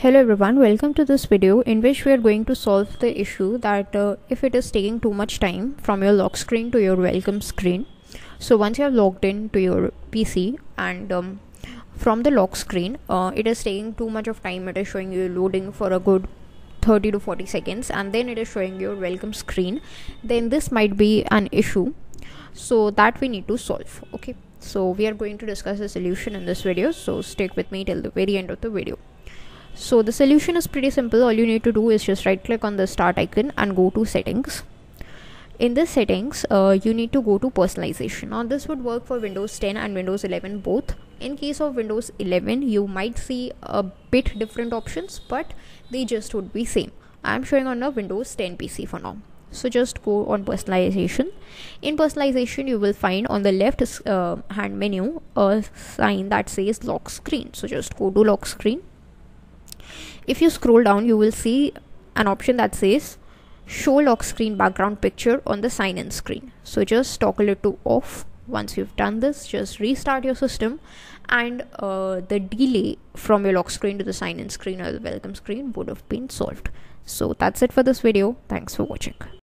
Hello everyone, welcome to this video in which we are going to solve the issue that uh, if it is taking too much time from your lock screen to your welcome screen. So once you have logged in to your PC and um, from the lock screen, uh, it is taking too much of time. It is showing you loading for a good 30 to 40 seconds and then it is showing your welcome screen. Then this might be an issue. So that we need to solve. Okay. So we are going to discuss the solution in this video. So stick with me till the very end of the video. So the solution is pretty simple. All you need to do is just right click on the start icon and go to settings. In the settings, uh, you need to go to personalization. Now this would work for Windows 10 and Windows 11 both. In case of Windows 11, you might see a bit different options, but they just would be same. I'm showing on a Windows 10 PC for now. So just go on personalization. In personalization, you will find on the left uh, hand menu a sign that says lock screen. So just go to lock screen if you scroll down you will see an option that says show lock screen background picture on the sign in screen. So just toggle it to off. Once you've done this just restart your system and uh, the delay from your lock screen to the sign in screen or the welcome screen would have been solved. So that's it for this video. Thanks for watching